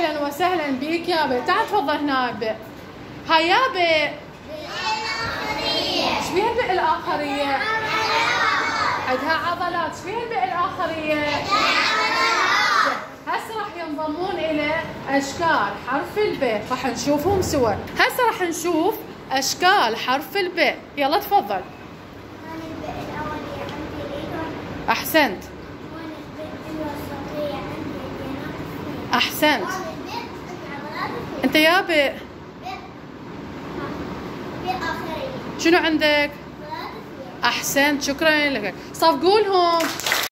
وسهلا بك يا بي تعال تفضل هنا بي هاي يا بي إيش بيها البيئة الآخرية؟ عندها عضلات، إيش بيها البيئة الآخرية؟ هسه راح ينضمون إلى أشكال حرف الباء، راح نشوفهم سوا، هسه راح نشوف أشكال حرف الباء، يلا تفضل. أحسنت. أحسنت. أنت يا بي. شنو عندك؟ احسنت شكرا لك. صفقوا لهم